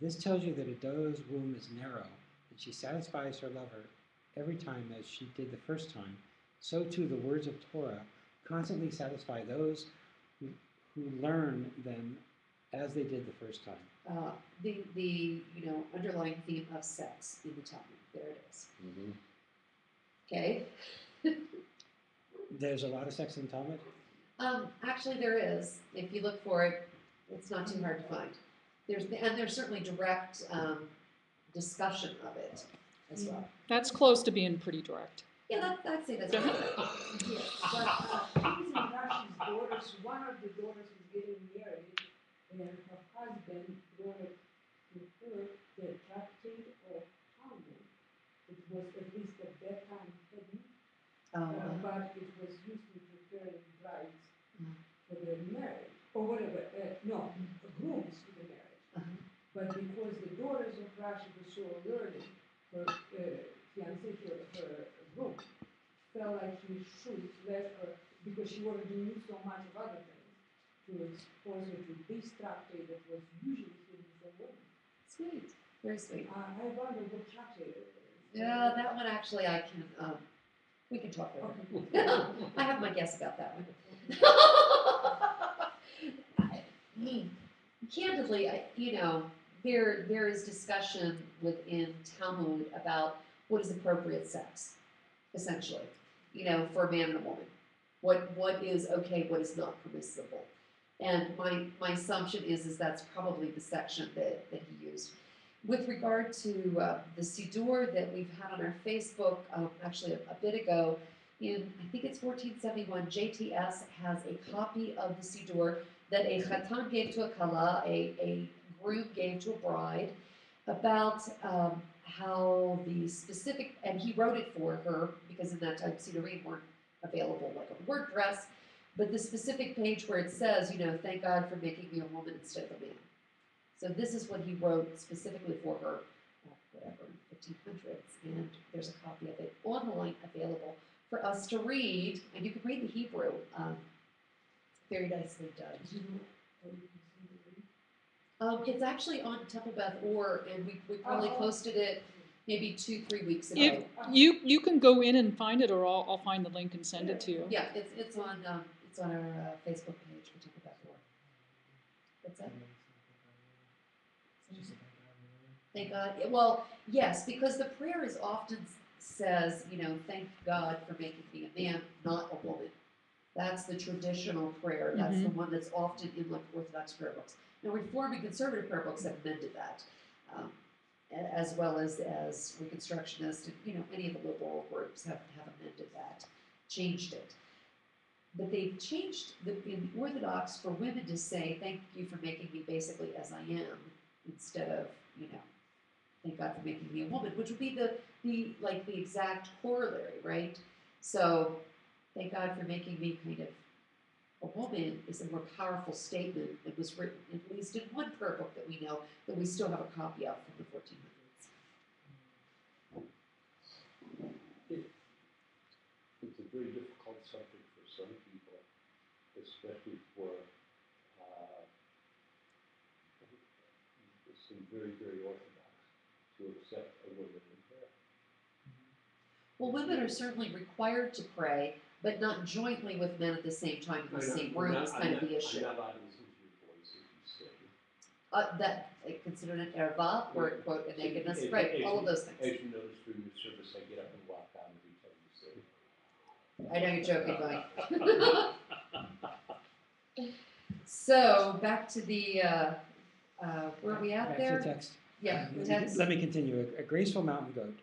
This tells you that a doe's womb is narrow, and she satisfies her lover every time as she did the first time. So too the words of Torah constantly satisfy those who, who learn them as they did the first time. Uh, the, the, you know, underlying theme of sex in the Talmud. There it is. Okay. *laughs* There's a lot of sex in Talmud. Um, actually, there is. If you look for it, it's not too hard to find. There's and there's certainly direct um, discussion of it as well. That's close to being pretty direct. Yeah, that, I'd say that's pretty good. Yes, but uh, things in Rashi's daughters, one of the daughters was getting married, and her husband brought it to her the tractate of Talmud. It was at least at that time hidden. Oh, uh, but it was used to prepare brides Mm. for their marriage, or whatever, uh, no, grooms to the marriage. uh-huh. But because the daughters of Rashi were so learned, her uh, fiancé, her, her groom, felt like he should let her, because she already knew so much of other things, to expose her to this tractate that was usually hidden from women. sweet, very sweet. Uh, I wonder what tractate it is. Yeah, that one actually I can, um, we can talk about Okay. *laughs* I have my guess about that one. *laughs* I- Candidly, I, you know, there, there is discussion within Talmud about what is appropriate sex, essentially, you know, for a man and a woman. What, what is okay, what is not permissible. And my, my assumption is, is that's probably the section that, that he used. With regard to uh, the Siddur that we've had on our Facebook, um, actually a, a bit ago, in I think it's 1471, JTS has a copy of the Siddur that a Chatan gave to a Kala, a, a gave to a bride, about um, how the specific, and he wrote it for her because in that time Siddurim weren't available like on WordPress, but the specific page where it says, you know, thank God for making me a woman instead of a man. So this is what he wrote specifically for her, whatever, 1500s, and there's a copy of it online available for us to read, and you can read the Hebrew. Um, very nicely done. Do you know how you can see the link? Um, it's actually on Temple Beth Or, and we, we probably Oh, posted it maybe two, three weeks ago. If you you can go in and find it, or I'll, I'll find the link and send it to you. Yeah, it's, it's on, um, it's on our, uh, Facebook page for Temple Beth Or. What's that? Thank God. Yeah, Well, yes, because the prayer is often s- says, you know, thank God for making me a man, not a woman. That's the traditional prayer. That's the one that's often in like Orthodox prayer books. Now, Reform and Conservative prayer books have amended that, um, as well as as Reconstructionist and you know any of the liberal groups have, have amended that, changed it. But they've changed the in Orthodox for women to say, "Thank you for making me basically as I am," instead of you know thank God for making me a woman, which would be the, the, like, the exact corollary, right? So, thank God for making me kind of a woman is a more powerful statement that was written, at least in one prayer book that we know, that we still have a copy of from the fourteen hundreds. It's a very difficult subject for some people, especially for, uh, some very, very orthodox to accept a woman in prayer. Well, women are certainly required to pray, but not jointly with men at the same time in the same room not- is I'm kind of not- the issue. I'm not allowed to listen to your voice if you sing. Uh, that, uh, considered an erva, or quote, a nakedness, As- right, as all of those things. As you notice through your service, I get up and walk out every time you sing. I know you're joking, Mike. *laughs* So, back to the, uh, uh, where are we at Back to there? the text. Yeah, Let me- text. Let me continue. A- A graceful mountain goat.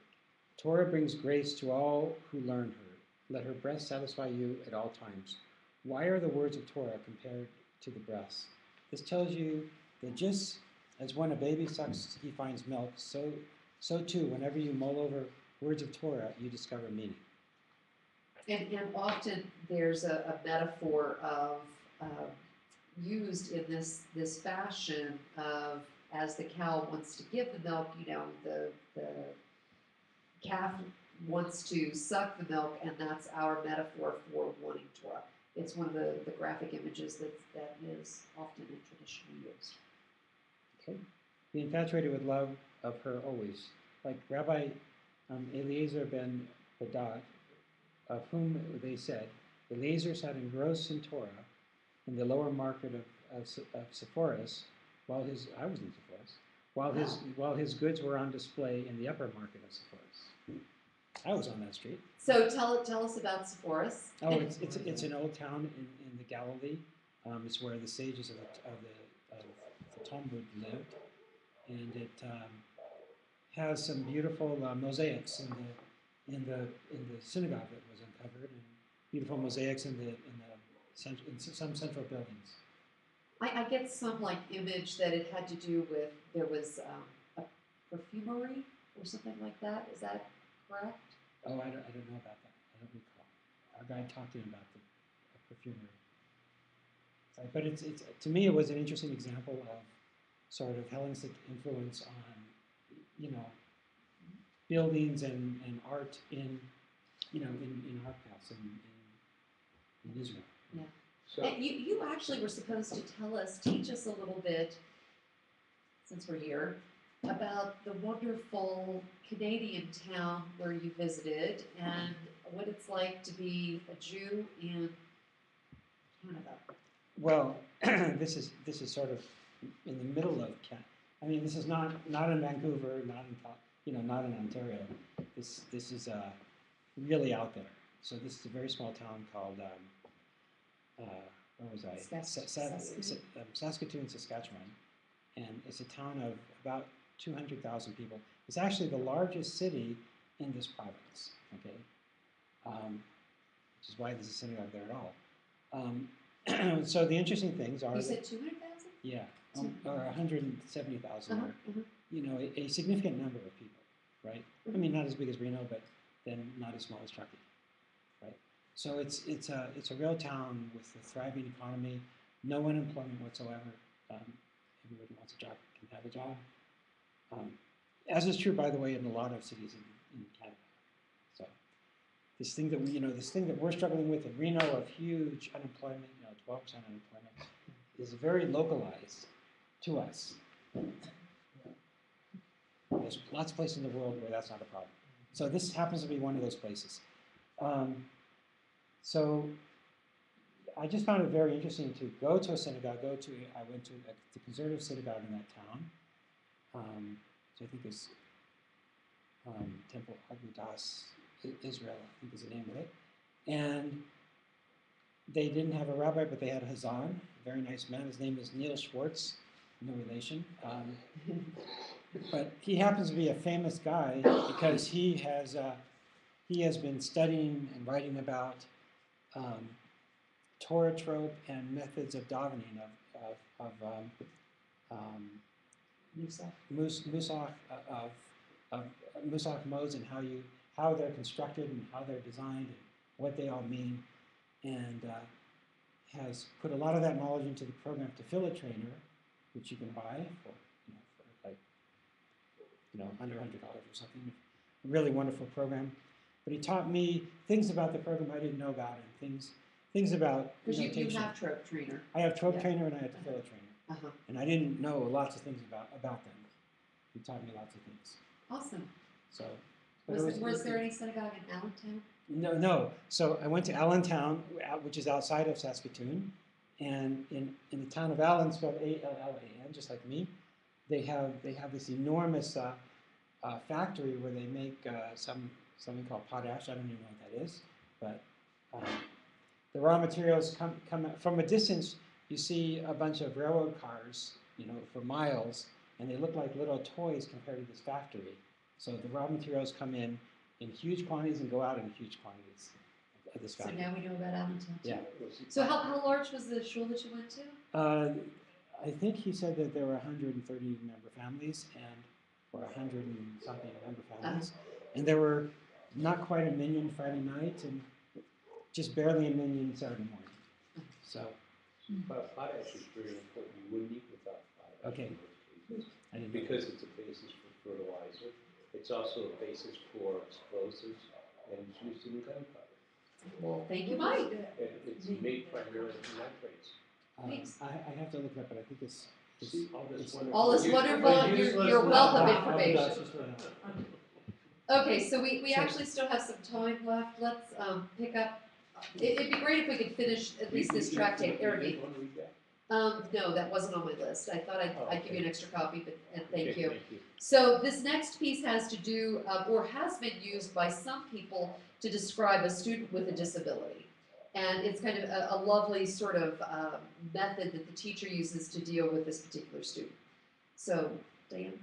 Torah brings grace to all who learn her. Let her breast satisfy you at all times. Why are the words of Torah compared to the breast? This tells you that just as when a baby sucks, he finds milk, so, so too, whenever you mull over words of Torah, you discover meaning. And, and often there's a, a metaphor of, um, used in this, this fashion of, as the cow wants to give the milk, you know, the, the calf wants to suck the milk, and that's our metaphor for wanting Torah. It's one of the, the graphic images that, that is often in traditionally used. Okay. Be infatuated with love of her always. Like Rabbi um, Eliezer ben Badad, of whom they said, Eliezer sat engrossed in Torah in the lower market of, of, of Sepphoris, while his, I was in Sepphoris, while his, while his goods were on display in the upper market of Sepphoris. I was on that street. So tell, tell us about Sepphoris. Oh, it's, *laughs* it's, it's an old town in, in the Galilee. Um, it's where the sages of the, of the, of the Talmud lived. And it um, has some beautiful uh, mosaics in the, in, the, in the synagogue that was uncovered, and beautiful mosaics in the, in the cent- in some central buildings. I, I get some like image that it had to do with, there was um, a perfumery or something like that, is that correct? Oh, I don't, I don't know about that. I don't recall. our guide talked to him about the perfumery. But it's, it's, to me, it was an interesting example of sort of Hellenistic influence on, you know, buildings and, and art in, you know, in, in Arcas and in, in Israel. So, And you, you actually were supposed to tell us, teach us a little bit, since we're here, about the wonderful Canadian town where you visited and what it's like to be a Jew in Canada. Well, *clears throat* this is, this is sort of in the middle of Canada. I mean, this is not, not in Vancouver, not in, you know, not in Ontario. This, this is uh, really out there. So this is a very small town called, um, uh, where was I? Sas- Sa- Sa- Saskatoon. Sa- um, Saskatoon, Saskatchewan. And it's a town of about 200,000 people. It's actually the largest city in this province, okay? Um, which is why there's a synagogue there at all. Um, *clears throat* so the interesting things are You said two hundred thousand? yeah, um, or 170,000, Uh-huh, uh-huh. you know, a, a significant number of people, right? I mean, not as big as Reno, but then not as small as Truckee, right? So it's it's a it's a real town with a thriving economy, no unemployment whatsoever. Um, everybody wants a job can have a job. Um, as is true, by the way, in a lot of cities in, in Canada. So this thing that we, you know, this thing that we're struggling with in Reno of huge unemployment, you know, 12% unemployment, is very localized to us. There's lots of places in the world where that's not a problem. So this happens to be one of those places. Um, so I just found it very interesting to go to a synagogue. Go to I went to a, the conservative synagogue in that town, um, which I think is um, Temple Agudas Israel. I think is the name of it. And they didn't have a rabbi, but they had a hazan, a very nice man. His name is Neil Schwartz, no relation. Um, *laughs* but he happens to be a famous guy because he has uh, he has been studying and writing about um, Torah trope and methods of davening of of, of um, um, Musa. mus- musaf uh, of, of musaf modes and how you how they're constructed and how they're designed and what they all mean, and uh, has put a lot of that knowledge into the program Tefillah Trainer, which you can buy for you know for like you know under hundred dollars or something. A really wonderful program. But he taught me things about the program I didn't know about and things things about Because you, you notation. have trope trainer. I have trope Yeah. trainer and I have Tefillah Trainer Uh-huh. and I didn't know lots of things about about them. He taught me lots of things. Awesome. So, Was, was, was there any synagogue in Allentown? No, no. So I went to Allentown, which is outside of Saskatoon, and in, in the town of Allan, spelled A L L A N, just like me, they have they have this enormous uh, uh, factory where they make uh, some something called potash. I don't even know what that is, but um, the raw materials come come from a distance. You see a bunch of railroad cars, you know, for miles, and they look like little toys compared to this factory. So the raw materials come in in huge quantities and go out in huge quantities at this factory. So now we know about Allentown too. Yeah. So how, how large was the shul that you went to? Uh, I think he said that there were 130 member families and or 100 and something member families, and there were not quite a million Friday night and just barely a million Saturday morning. So But potash is very important. You wouldn't eat without potash. Okay. in most cases, I didn't know. Because it's a basis for fertilizer. It's also a basis for explosives and it's used in gunpowder. Well, thank you, Mike. And it's made primarily from nitrates. Uh, Thanks. I, I have to look it up, but I think it's. it's See, all this wonderful. All this You- wonderful, but your, useless your stuff. wealth of Ah, information. that's just what I- Okay, so we, we actually still have some time left. Let's, um, pick up, it, it'd be great if we could finish at least this You- tractate. you Eric, didn't want to read that? Um, no, that wasn't on my list. I thought I'd, Oh, I'd give you an extra copy, but, and thank Okay, you. Thank you. So this next piece has to do, uh, or has been used by some people to describe a student with a disability. And it's kind of a, a lovely sort of uh, method that the teacher uses to deal with this particular student. So, Diane?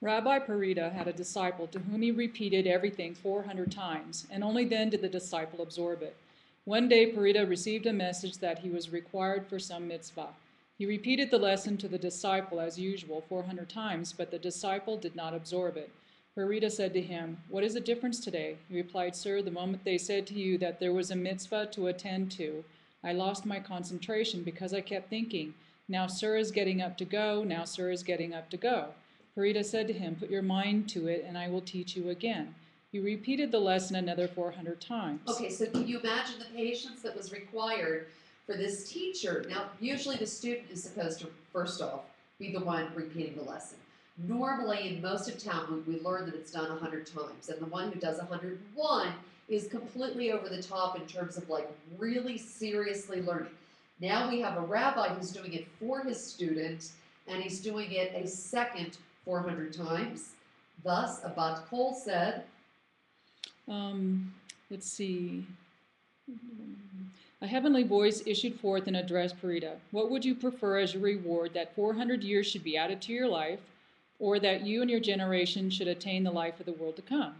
Rabbi Parida had a disciple to whom he repeated everything 400 times, and only then did the disciple absorb it. One day, Parida received a message that he was required for some mitzvah. He repeated the lesson to the disciple as usual 400 times, but the disciple did not absorb it. Parida said to him, What is the difference today? He replied, Sir, the moment they said to you that there was a mitzvah to attend to, I lost my concentration because I kept thinking, Now Sir is getting up to go, now Sir is getting up to go. Parida said to him, Put your mind to it, and I will teach you again. He repeated the lesson another 400 times. Okay, so can you imagine the patience that was required for this teacher? Now, usually the student is supposed to, first off, be the one repeating the lesson. Normally, in most of Talmud, we learn that it's done 100 times, and the one who does 101 is completely over the top in terms of like really seriously learning. Now we have a rabbi who's doing it for his student, and he's doing it a second 400 times. Thus, a Bat Kol said, Um, let's see. A heavenly voice issued forth and addressed Parida. What would you prefer as your reward that 400 years should be added to your life, or that you and your generation should attain the life of the world to come?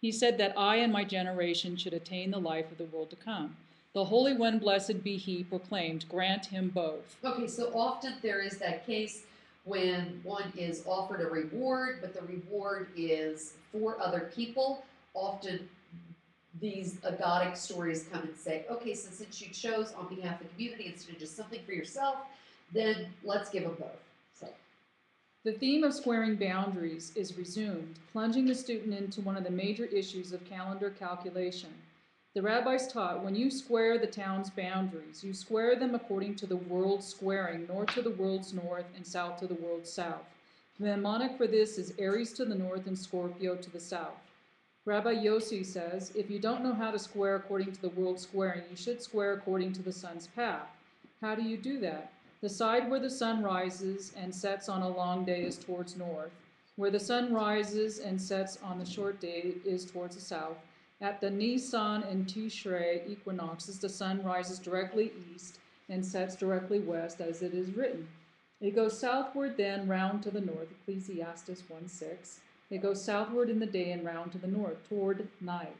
He said that I and my generation should attain the life of the world to come. The Holy One, blessed be He, proclaimed, Grant him both. Okay, so often there is that case when one is offered a reward, but the reward is for other people. Often these aggadic stories come and say, okay, so since you chose on behalf of the community instead of just something for yourself, then let's give them both. So, The theme of squaring boundaries is resumed, plunging the student into one of the major issues of calendar calculation. The rabbis taught when you square the town's boundaries, you square them according to the world's squaring, north to the world's north and south to the world's south. The mnemonic for this is Aries to the north and Scorpio to the south. Rabbi Yossi says, if you don't know how to square according to the world squaring, you should square according to the sun's path. How do you do that? The side where the sun rises and sets on a long day is towards north. Where the sun rises and sets on the short day is towards the south. At the Nisan and Tishrei equinoxes, the sun rises directly east and sets directly west, as it is written. It goes southward then round to the north, Ecclesiastes 1 6. It goes southward in the day and round to the north, toward night.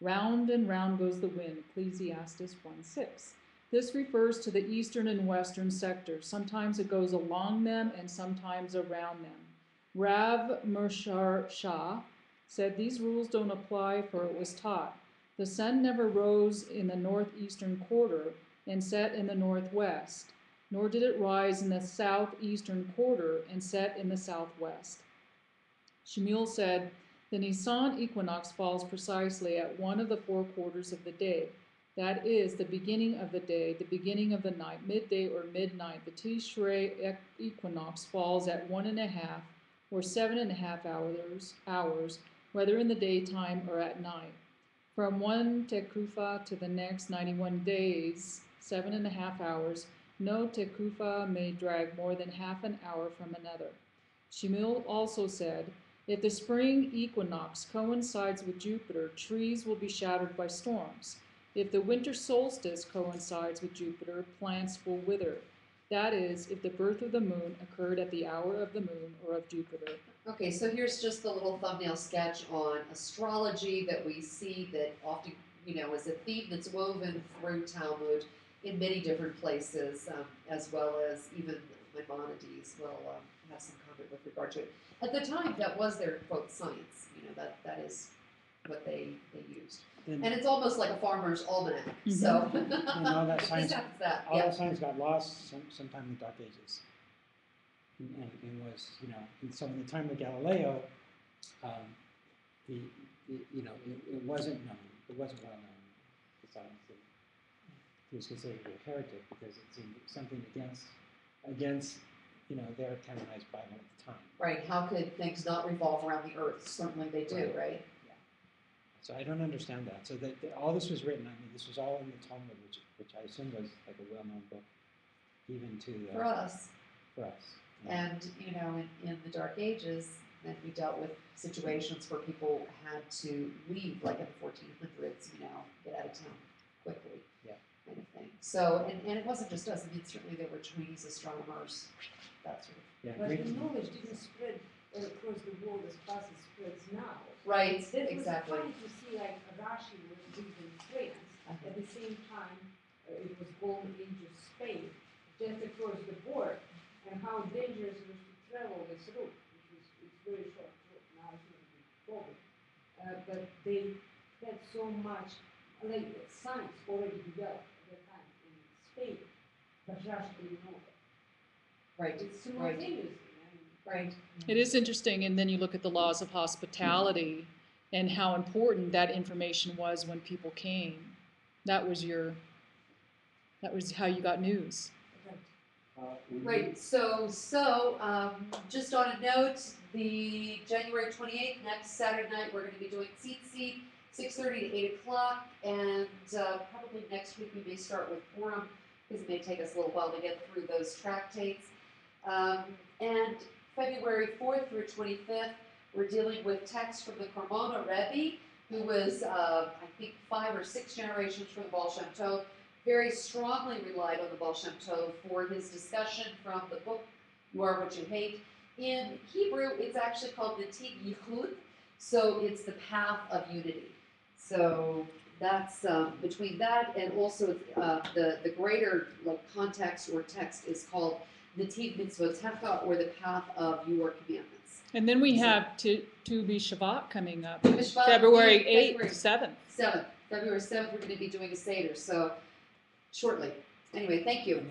Round and round goes the wind, Ecclesiastes 1 6. This refers to the eastern and western sectors. Sometimes it goes along them and sometimes around them. Rav Mesharsheya said these rules don't apply for it was taught. The sun never rose in the northeastern quarter and set in the northwest, nor did it rise in the southeastern quarter and set in the southwest. Shmuel said, The Nisan equinox falls precisely at one of the four quarters of the day. That is, the beginning of the day, the beginning of the night, midday or midnight. The Tishrei equinox falls at one and a half or seven and a half hours, hours, whether in the daytime or at night. From one tekufa to the next 91 days, seven and a half hours, no tekufa may drag more than half an hour from another. Shmuel also said, if the spring equinox coincides with Jupiter, trees will be shattered by storms. If the winter solstice coincides with Jupiter, plants will wither. That is, if the birth of the moon occurred at the hour of the moon or of Jupiter. okay, so here's just the little thumbnail sketch on astrology that we see that often, you know, is a theme that's woven through Talmud in many different places, um, as well as even Maimonides will um, have some comment with regard to it. At the time, that was their quote science. You know that that is what they they used, Then, and it's almost like a farmer's almanac. So and all that *laughs* science, that. all Yeah. that science got lost some, sometime in the Dark Ages. And, and it was, you know, and so in the time of Galileo, um, the, the, you know, it, it wasn't known, it wasn't well known, the science that he was considered a heretic because it seemed something against, against, you know, their canonized Bible at the time. Right? How could things not revolve around the earth? Certainly they do, right? So I don't understand that. So that, that all this was written, I mean, this was all in the Talmud, which, which I assume was like a well-known book, even to For uh, us, for us. Yeah. and you know, in, in the Dark Ages, then we dealt with situations where people had to leave, like in the 1400s. You know, get out of town quickly. Yeah. Kind of thing. So, and, and it wasn't just us. I mean, certainly there were Chinese astronomers. That sort of. yeah, But Greek- the knowledge didn't spread uh, across the world as fast as it spreads now. Right. That Exactly. was fun to see like Rashi was written in France. At the same time, uh, it was going into of Spain, just across the board, and how dangerous it was to travel this route, which was it's very short route now. It's not COVID. Uh, but they had so much, like, science already developed at that time in Spain, but Russia didn't. Right, It's simultaneously, right. It is interesting, and then you look at the laws of hospitality and how important that information was when people came. That was your, that was how you got news. Uh, we Right, so, so, um, just on a note, the January twenty-eighth, next Saturday night, we're gonna be doing seat seat, six thirty to eight o'clock, and, uh, probably next week we may start with forum, because it may take us a little while to get through those tractates. Um, and February fourth through twenty-fifth, we're dealing with texts from the Komarno Rebbe, who was, uh, I think, five or six generations from the Baal Shem Tov, very strongly relied on the Baal Shem Tov for his discussion from the book You Are What You Hate. In Hebrew, it's actually called Nativ Yichud, so it's the path of unity. So that's um, between that and also uh, the the greater like context or text is called Nativ Mitzvotecha or the path of your commandments. And then we have Tu Tu B'Shavat coming up, Tu B'Shvat, February eighth, February. seventh. Seventh, February seventh, we're going to be doing a seder. So shortly. Anyway, thank you.